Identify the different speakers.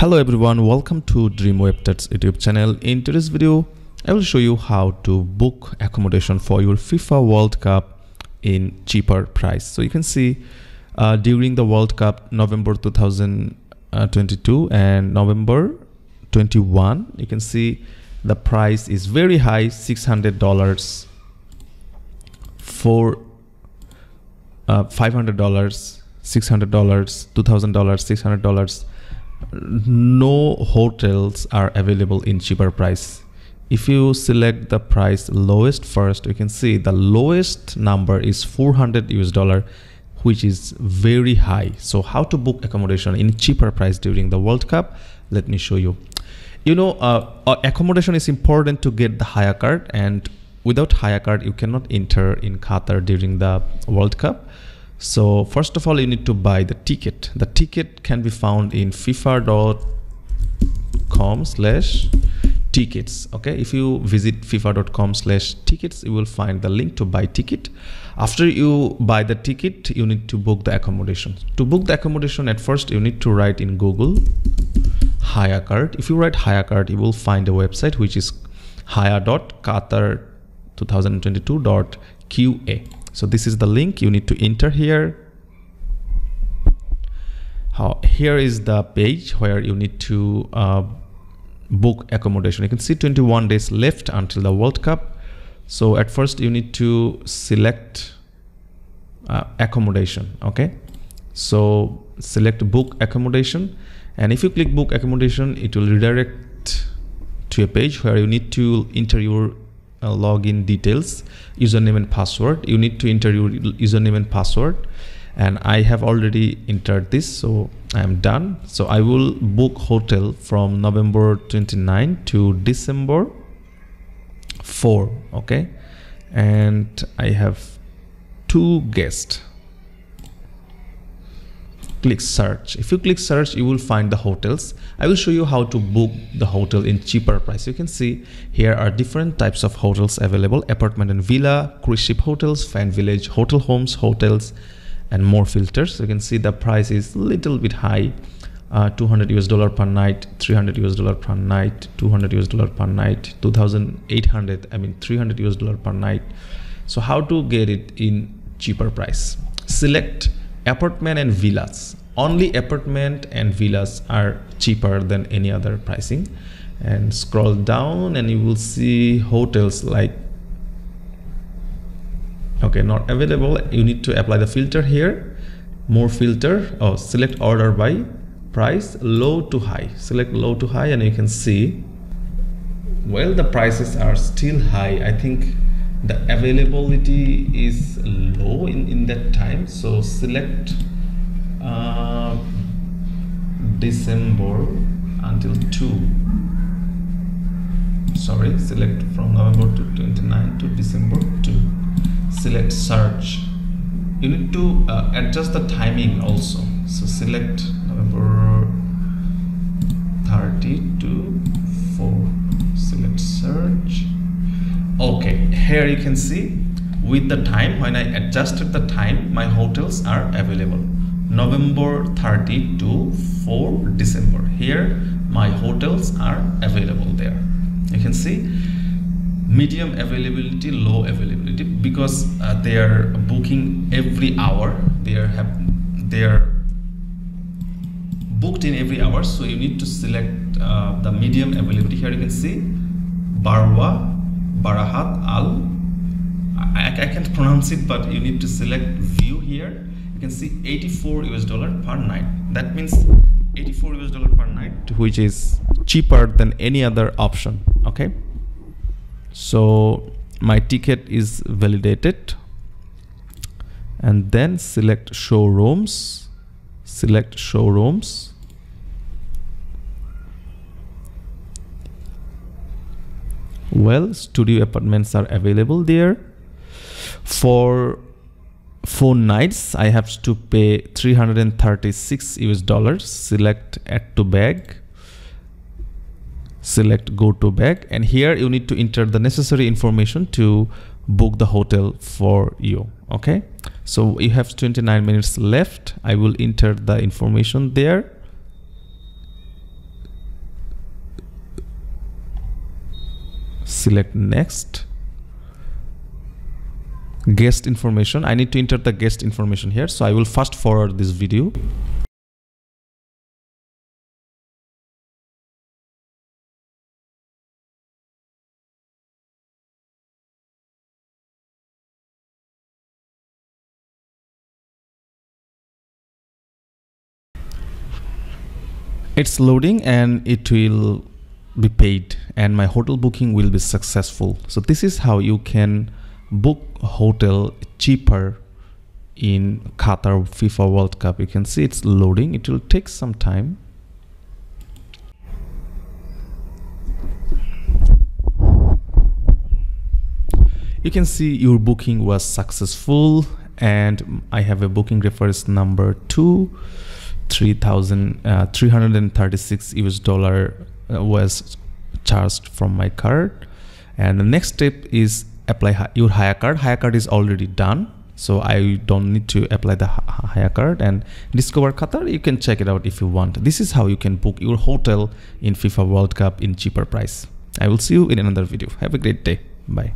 Speaker 1: Hello everyone, welcome to Dream WebTuts YouTube channel. In today's video, I will show you how to book accommodation for your FIFA World Cup in cheaper price. So you can see uh, during the World Cup November 2022 and November 21, you can see the price is very high, $600 for uh, $500, $600, $2,000, $600 no hotels are available in cheaper price. If you select the price lowest first you can see the lowest number is 400 us dollar which is very high. So how to book accommodation in cheaper price during the world cup? Let me show you. You know uh, uh accommodation is important to get the Hayya card and without Hayya card you cannot enter in qatar during the world cup so first of all, you need to buy the ticket. The ticket can be found in fifa.com slash tickets. Okay, if you visit fifa.com slash tickets, you will find the link to buy ticket. After you buy the ticket, you need to book the accommodation. To book the accommodation, at first you need to write in Google Hayya card. If you write Hayya card, you will find a website which is hayya.qatar2022.qa so this is the link. You need to enter here. How, here is the page where you need to uh, book accommodation. You can see 21 days left until the World Cup. So at first you need to select uh, accommodation okay? So select book accommodation. And if you click book accommodation it will redirect to a page where you need to enter your uh, login details username and password. You need to enter your username and password. And I have already entered this so I am done. So I will book hotel from November 29 to December 4 okay? And I have two guests click search. If you click search you will find the hotels. I will show you how to book the hotel in cheaper price. You can see here are different types of hotels available. Apartment and villa cruise ship hotels fan village hotel homes hotels and more filters. You can see the price is little bit high. Uh, 200 US dollar per night 300 US dollar per night 200 US dollar per night 2800 I mean 300 US dollar per night. So how to get it in cheaper price? Select apartment and villas. Only apartment and villas are cheaper than any other pricing. And scroll down and you will see hotels like okay not available. You need to apply the filter here. More filter. Oh select order by price low to high. Select low to high and you can see well the prices are still high. I think the availability is low in, in that time so select uh, December until 2 sorry select from November to 29 to December 2 select search. You need to uh, adjust the timing also. So select November 30 to okay here you can see with the time when I adjusted the time my hotels are available. November 30 to 4 December. Here my hotels are available there. You can see medium availability low availability because uh, they are booking every hour. They are have they are booked in every hour so you need to select uh, the medium availability. Here you can see Barwa Barahat Al. I, I can't pronounce it but you need to select view here. You can see 84 US dollar per night. That means 84 US dollar per night which is cheaper than any other option okay? So my ticket is validated. And then select showrooms. Select showrooms well studio apartments are available there. For four nights i have to pay 336 us dollars. Select add to bag. Select go to bag. And here you need to enter the necessary information to book the hotel for you okay? So you have 29 minutes left. I will enter the information there select next. Guest information. I need to enter the guest information here so i will fast forward this video. It's loading and it will be paid and my hotel booking will be successful. So this is how you can book hotel cheaper in Qatar FIFA World Cup. You can see it's loading. It will take some time. You can see your booking was successful and I have a booking reference number two 3,336 uh, US dollar Uh, was charged from my card. And the next step is apply your Hayya card. Hayya card is already done. So I don't need to apply the Hayya card and discover Qatar. You can check it out if you want. This is how you can book your hotel in FIFA World Cup in cheaper price. I will see you in another video. Have a great day. Bye.